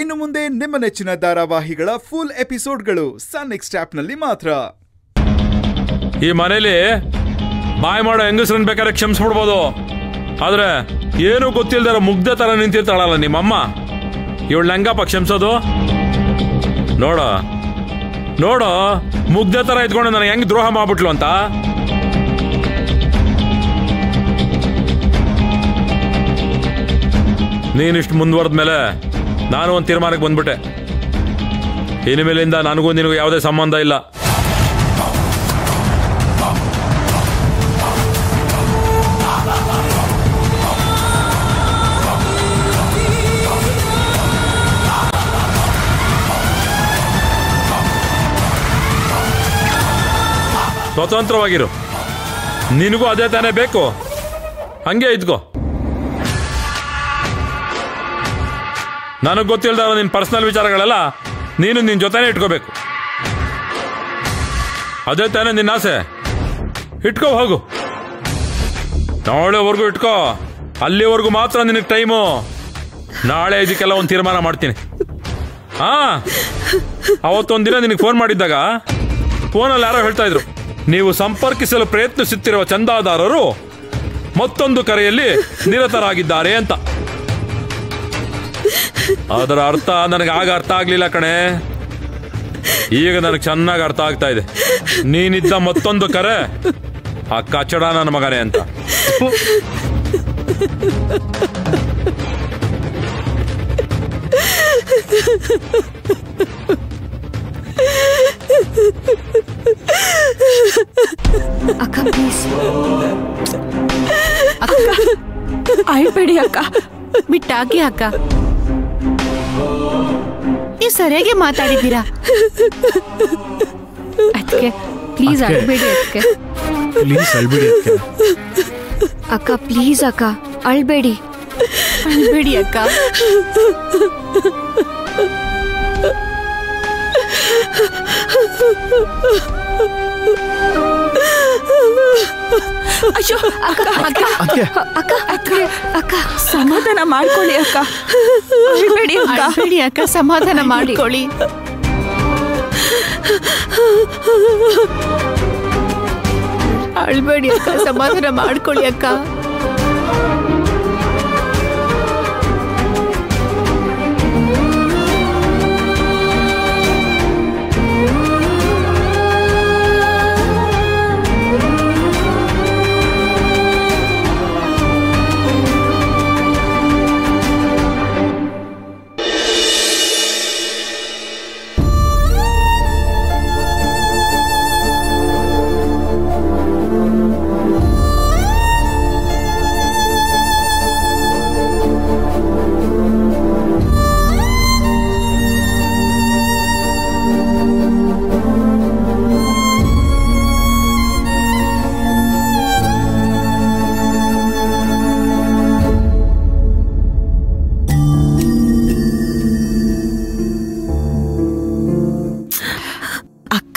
ಇನ್ನು ಮುಂದೆ ನಿಮ್ಮ ನೆಚ್ಚಿನ ಧಾರಾವಾಹಿಗಳ ಫುಲ್ ಎಪಿಸೋಡ್ಗಳು ಸನ್ ನೆಕ್ಸ್ಟ್ ಆಪ್ನಲ್ಲಿ ಮಾತ್ರ. ಈ ಮನೇಲಿ ಬಾಯ್ ಮಾಡೋ ಹೆಂಗಸ್ರನ್ ಬೇಕಾದ್ರೆ ಕ್ಷಮಿಸ್ಬಿಡ್ಬೋದು. ಆದ್ರೆ ಏನು ಗೊತ್ತಿಲ್ದಾರ ಮುಗ್ಧ ತರ ನಿಂತಿರ್ತಾಳಲ್ಲ ನಿಮ್ಮಮ್ಮ. ಇವಳು ಹೆಂಗಪ್ಪ ಕ್ಷಮಿಸೋದು? ನೋಡ. ನೋಡು, ಮುಗ್ಧ ತರ ಇದ್ಕೊಂಡು ನನಗೆ ಹೆಂಗ್ ದ್ರೋಹ ಮಾಡ್ಬಿಟ್ಲು ಅಂತ. ನೀನಿಷ್ಟು ಮುಂದುವರೆದ ಮೇಲೆ ನಾನು ಒಂದು ತೀರ್ಮಾನಕ್ಕೆ ಬಂದ್ಬಿಟ್ಟೆ. ಇನ್ನು ಮೇಲಿಂದ ನನಗೂ ನಿನಗೂ ಯಾವುದೇ ಸಂಬಂಧ ಇಲ್ಲ. ಸ್ವತಂತ್ರವಾಗಿರು. ನಿನಗೂ ಅದೇ ತಾನೇ ಬೇಕು. ಹಂಗೆ ಇದ್ಕೋ. ನನಗೆ ಗೊತ್ತಿಲ್ಲದ ನಿನ್ನ ಪರ್ಸನಲ್ ವಿಚಾರಗಳೆಲ್ಲ ನೀನು ನಿನ್ನ ಜೊತೆನೇ ಇಟ್ಕೋಬೇಕು. ಅದೇ ತಾನೇ ನಿನ್ನ ಆಸೆ. ಇಟ್ಕೋ, ಹೋಗು. ನಾಳೆವರೆಗೂ ಇಟ್ಕೋ. ಅಲ್ಲಿವರೆಗೂ ಮಾತ್ರ ನಿನಗೆ ಟೈಮು ನಾಳೆ ಇದಕ್ಕೆಲ್ಲ ಒಂದು ತೀರ್ಮಾನ ಮಾಡ್ತೀನಿ. ಹಾ? ಅವತ್ತೊಂದಿನ ದಿನ ನಿನಗೆ ಫೋನ್ ಮಾಡಿದ್ದಾಗ ಫೋನಲ್ಲಿ ಯಾರೋ ಹೇಳ್ತಾ ಇದ್ರು, ನೀವು ಸಂಪರ್ಕಿಸಲು ಪ್ರಯತ್ನಿಸುತ್ತಿರುವ ಚಂದಾದಾರರು ಮತ್ತೊಂದು ಕರೆಯಲ್ಲಿ ನಿರತರಾಗಿದ್ದಾರೆ ಅಂತ. ಅದರ ಅರ್ಥ ನನಗೆ ಆಗ ಅರ್ಥ ಆಗ್ಲಿಲ್ಲ ಕಣೆ. ಈಗ ನನಗೆ ಚೆನ್ನಾಗಿ ಅರ್ಥ ಆಗ್ತಾ ಇದೆ. ನೀನಿದ್ದ ಮತ್ತೊಂದು ಕರೆ. ಆ ಕಚಡ ನನ್ನ ಮಗನೇ ಅಂತ. ಅಕ್ಕ ಪ್ಲೀಸ್ ಅಳ್ಬೇಡಿ ಅಕ್ಕ. ಬಿಟ್ಟಾಗಿ ಅಕ್ಕ. ನೀವು ಸರಿಯಾಗಿ ಮಾತಾಡಿದ್ದೀರಾ? ಅದಕ್ಕೆ ಪ್ಲೀಸ್. ಅಳ್ಬೇಡಿ ಅದಕ್ಕೆ ಪ್ಲೀಸ್ ಅಳ್ಬಿಡಿ ಅಕ್ಕ ಪ್ಲೀಸ್ ಅಕ್ಕ ಅಳ್ಬೇಡಿ. ಅಳ್ಬೇಡಿ ಅಕ್ಕ. ಅಯ್ಯೋ ಅಕ್ಕ ಅಕ್ಕ. ಅಕ್ಕ ಅಕ್ಕ ಅಕ್ಕ ಸಮಾಧಾನ ಮಾಡ್ಕೊಳ್ಳಿ ಅಕ್ಕ. ಅಳ್ಬೇಡಿ ಅಕ್ಕ. ಅಳ್ಬೇಡಿ ಅಕ್ಕ. ಸಮಾಧಾನ ಮಾಡ್ಕೊಳ್ಳಿ. ಅಳ್ಬೇಡಿ ಅಕ್ಕ. ಸಮಾಧಾನ ಮಾಡ್ಕೊಳ್ಳಿ ಅಕ್ಕ.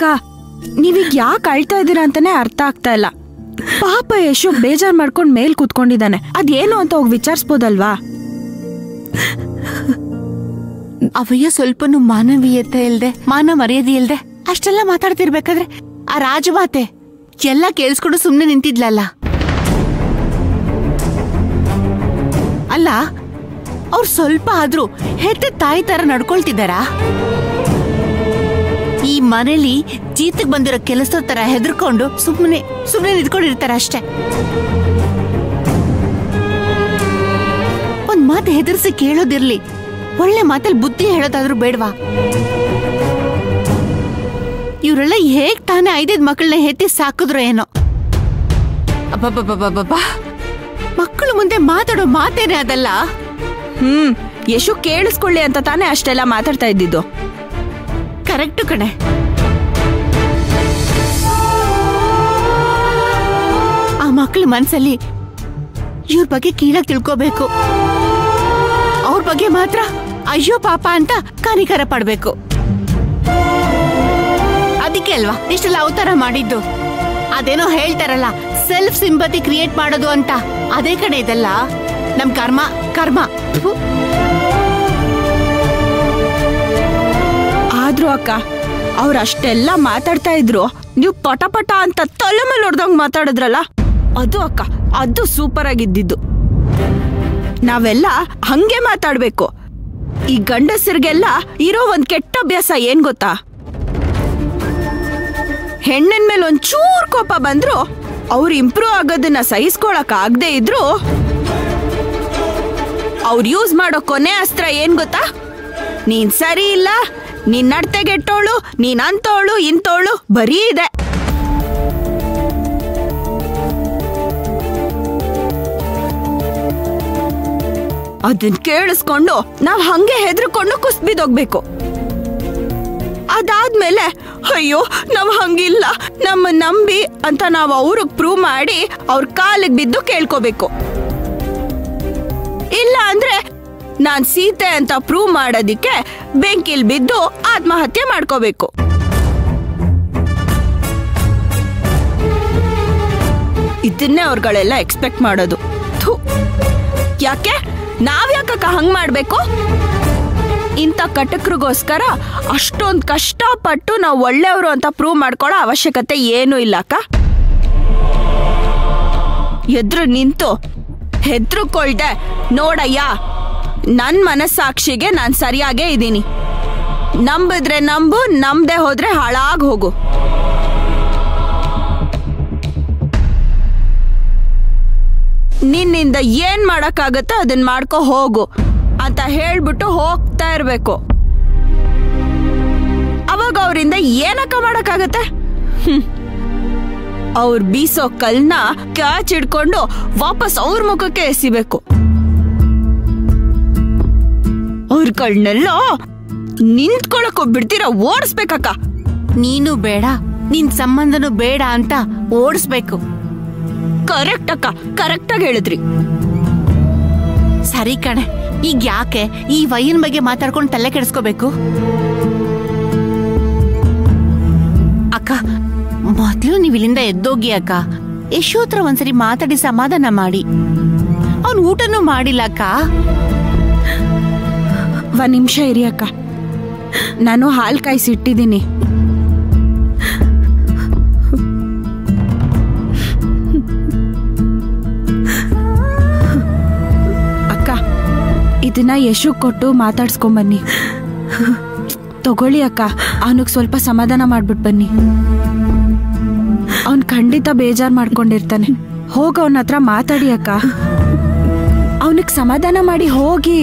ಅಕ್ಕ ನೀವೀಗ ಯಾಕೆ ಅಳ್ತಾ ಇದ್ದೀರಾ ಅಂತಾನೆ ಅರ್ಥ ಆಗ್ತಾ ಇಲ್ಲ. ಪಾಪ ಯಶು ಬೇಜಾರ್ ಮಾಡ್ಕೊಂಡು ಮೇಲ್ ಕೂತ್ಕೊಂಡಿದ್ದಾನೆ. ಅದೇನು ಅಂತ ಹೋಗಿ ವಿಚಾರಿಸ್ಬೋದಲ್ವಾ? ಅವಯ್ಯ ಸ್ವಲ್ಪನು ಮಾನವೀಯತೆ ಇಲ್ದೆ, ಮಾನ ಮರ್ಯಾದೆ ಇಲ್ದೆ ಅಷ್ಟೆಲ್ಲ ಮಾತಾಡ್ತಿರ್ಬೇಕಾದ್ರೆ ಆ ರಾಜಮಾತೆ ಎಲ್ಲ ಕೇಳಿಸ್ಕೊಂಡು ಸುಮ್ಮನೆ ನಿಂತಿದ್ಲಲ್ಲ? ಅಲ್ಲ, ಅವ್ರು ಸ್ವಲ್ಪ ಆದ್ರೂ ಹೆತ್ತ ತಾಯಿ ತರ ನಡ್ಕೊಳ್ತಿದ್ದಾರಾ? ಮನೇಲಿ ಜೀತಕ್ ಬಂದಿರೋ ಕೆಲಸದ ತರ ಹೆದರ್ಕೊಂಡು ಸುಮ್ಮನೆ ಸುಮ್ಮನೆ ನಿಂತ್ಕೊಂಡಿರ್ತಾರ ಅಷ್ಟೇ. ಒಂದ್ ಮಾತು ಹೆದರ್ಸಿ ಕೇಳೋದಿರ್ಲಿ. ಒಳ್ಳೆ ಮಾತಲ್ಲಿ ಬುದ್ಧಿ ಹೇಳೋದಾದ್ರೂ ಬೇಡವಾ? ಇವರೆಲ್ಲ ಹೇಗ್ ತಾನೇ ಐದೈದ್ ಮಕ್ಕಳನ್ನ ಹೆತ್ತಿ ಸಾಕಿದ್ರು ಏನೋ? ಮಕ್ಕಳು ಮುಂದೆ ಮಾತಾಡೋ ಮಾತೇನೆ ಅದಲ್ಲ? ಹ್ಮ್ ಯಶು ಕೇಳಿಸ್ಕೊಳ್ಳಿ ಅಂತ ತಾನೇ ಅಷ್ಟೆಲ್ಲ ಮಾತಾಡ್ತಾ ಇದ್ದಿದ್ದು. ಕರೆಕ್ಟು ಕಣೆ. ಆ ಮಕ್ಕಳ ಮನಸ್ಸಲ್ಲಿ ಇವ್ರ ಬಗ್ಗೆ ಕೀಳಾಗಿ ತಿಳ್ಕೋಬೇಕು. ಅವ್ರ ಬಗ್ಗೆ ಮಾತ್ರ ಅಯ್ಯೋ ಪಾಪ ಅಂತ ಕನಿಕರ ಪಡ್ಬೇಕು. ಅದಕ್ಕೆ ಅಲ್ವಾ, ಇಷ್ಟೆಲ್ಲ ಅವತಾರ ಮಾಡಿದ್ದು. ಅದೇನೋ ಹೇಳ್ತಾರಲ್ಲ ಸೆಲ್ಫ್ ಸಿಂಪತಿ ಕ್ರಿಯೇಟ್ ಮಾಡೋದು ಅಂತ. ಅದೇ ಕಡೆ ಇದೆಲ್ಲ. ನಮ್ ಕರ್ಮ ಕರ್ಮ. ಅಕ್ಕ. ಅವ್ರು ಅಷ್ಟೆಲ್ಲ ಮಾತಾಡ್ತಾ ಇದ್ರು. ನೀವು ಪಟ ಪಟ ಅಂತ ತಲೆ ಮೇಲೆ ಹೊಡೆದಂಗ್ ಮಾತಾಡಿದ್ರಲ್ಲ? ಅದು ಅಕ್ಕ, ಅದು ಸೂಪರ್ ಆಗಿದ್ದಿದ್ದು. ನಾವೆಲ್ಲ ಹಂಗೆ ಮಾತಾಡ್ಬೇಕು. ಈ ಗಂಡಸರಿಗೆಲ್ಲ ಇರೋ ಒಂದ್ ಕೆಟ್ಟ ಅಭ್ಯಾಸ ಏನ್ ಗೊತ್ತಾ? ಹೆಣ್ಣಿನ ಮೇಲೆ ಒಂದ್ ಚೂರ್ ಕೋಪ ಬಂದ್ರು, ಅವ್ರು ಇಂಪ್ರೂವ್ ಆಗೋದನ್ನ ಸಹಿಸ್ಕೊಳಕ್ ಆಗದೆ ಇದ್ರು, ಅವ್ರು ಯೂಸ್ ಮಾಡೋ ಕೊನೆ ಅಸ್ತ್ರ ಏನ್ ಗೊತ್ತಾ? ನೀನ್ ಸರಿ ಇಲ್ಲ ನೀನ್ ನಡ್ತೆಗೆಟ್ಟೋಳು, ನೀನ್ ಅಂತೋಳು, ಇಂತೋಳು, ಬರೀ ಇದೆ. ಅದನ್ ಕೇಳಿಸ್ಕೊಂಡು ನಾವ್ ಹಂಗೆ ಹೆದರ್ಕೊಂಡು ಕುಸ್ಬಿದೋಗ್ಬೇಕು ಅದಾದ್ಮೇಲೆ, ಅಯ್ಯೋ, ನಾವ್ ಹಂಗಿಲ್ಲ, ನಮ್ಮ ನಂಬಿ ಅಂತ ನಾವ್ ಅವ್ರಿಗೆ ಪ್ರೂವ್ ಮಾಡಿ ಅವ್ರ ಕಾಲಿಗೆ ಬಿದ್ದು ಕೇಳ್ಕೋಬೇಕು. ಇಲ್ಲ ಅಂದ್ರೆ ನಾನ್ ಸೀತೆ ಅಂತ ಪ್ರೂವ್ ಮಾಡೋದಿಕ್ಕೆ ಬೆಂಕಿಲ್ ಬಿದ್ದು ಆತ್ಮಹತ್ಯೆ ಮಾಡ್ಕೋಬೇಕು. ಇದನ್ನೇ ಅವ್ರುಗಳೆಲ್ಲ ಎಕ್ಸ್ಪೆಕ್ಟ್ ಮಾಡೋದು. ಥು. ಯಾಕೆ? ನಾವ್ಯಾಕಕ್ಕ ಹಂಗ್ ಮಾಡ್ಬೇಕು? ಇಂಥ ಕಟಕ್ರಿಗೋಸ್ಕರ ಅಷ್ಟೊಂದ್ ಕಷ್ಟಪಟ್ಟು ನಾವು ಒಳ್ಳೆಯವರು ಅಂತ ಪ್ರೂವ್ ಮಾಡ್ಕೊಳ್ಳೋ ಅವಶ್ಯಕತೆ ಏನೂ ಇಲ್ಲ ಅಕ್ಕ ಎದ್ರು ನಿಂತು ಹೆದ್ರುಕೊಳ್ದೆ, ನೋಡಯ್ಯ ನನ್ ಮನಸ್ಸಾಕ್ಷಿಗೆ ನಾನು ಸರಿಯಾಗೇ ಇದ್ದೀನಿ. ನಂಬಿದ್ರೆ ನಂಬು, ನಂಬದೆ ಹೋದ್ರೆ ಹಾಳಾಗ್ ಹೋಗು. ನಿನ್ನಿಂದ ಏನ್ ಮಾಡಕ್ಕಾಗತ್ತೋ ಅದನ್ನ ಮಾಡ್ಕೊ ಹೋಗು ಅಂತ ಹೇಳ್ಬಿಟ್ಟು ಹೋಗ್ತಾ ಇರ್ಬೇಕು. ಅವಾಗ ಅವರಿಂದ ಏನಕ್ಕ ಮಾಡಕ್ಕಾಗತ್ತೆ. ಅವ್ರ್ ಬೀಸೋ ಕಲ್ನ ಕ್ಯಾಚ್ ಹಿಡ್ಕೊಂಡು ವಾಪಸ್ ಅವ್ರ ಮುಖಕ್ಕೆ ಎಸಿಬೇಕು. ಅವ್ರ ಕಳ್ನೆಲ್ಲ ನಿಂತ್ಕೊಳಕ್ ಬಿಡ್ತೀರ ಓಡಿಸ್ಬೇಕಕ್ಕ. ನೀನು ಬೇಡ ನಿನ್ ಸಂಬಂಧನೂ ಬೇಡ ಅಂತ ಓಡಿಸ್ಬೇಕು. ಕರೆಕ್ಟ್ ಅಕ್ಕ ಕರೆಕ್ಟ್ ಆಗಿ ಹೇಳಿದ್ರಿ. ಸರಿ ಕಣೆ ಈಗ ಯಾಕೆ ಈ ವಯನ್ ಬಗ್ಗೆ ಮಾತಾಡ್ಕೊಂಡು ತಲೆ ಕೆಡಿಸ್ಕೋಬೇಕು? ಅಕ್ಕ ಮೊದ್ಲು ನೀವ್ ಇಲ್ಲಿಂದ ಎದ್ದೋಗಿ ಅಕ್ಕ. ಯಶೋತ್ರ ಒಂದ್ಸರಿ ಮಾತಾಡಿ ಸಮಾಧಾನ ಮಾಡಿ. ಅವನು ಊಟನೂ ಮಾಡಿಲ್ಲ ಅಕ್ಕ. ಒಂದ್ ನಿಮಿಷ ಇರಿ ಅಕ್ಕ. ನಾನು ಹಾಲು ಕಾಯಿಸಿ ಇಟ್ಟಿದ್ದೀನಿ ಅಕ್ಕ, ಇದನ್ನ ಯಶು ಕೊಟ್ಟು ಮಾತಾಡ್ಸ್ಕೊಂಬನ್ನಿ ತಗೊಳ್ಳಿ ಅಕ್ಕ, ಅವನಿಗೆ ಸ್ವಲ್ಪ ಸಮಾಧಾನ ಮಾಡ್ಬಿಟ್ಟು ಬನ್ನಿ. ಅವನು ಖಂಡಿತ ಬೇಜಾರ್ ಮಾಡ್ಕೊಂಡಿರ್ತಾನೆ. ಹೋಗ ಅವನ ಹತ್ರ ಮಾತಾಡಿ ಅಕ್ಕ. ಅವನಿಗೆ ಸಮಾಧಾನ ಮಾಡಿ ಹೋಗಿ.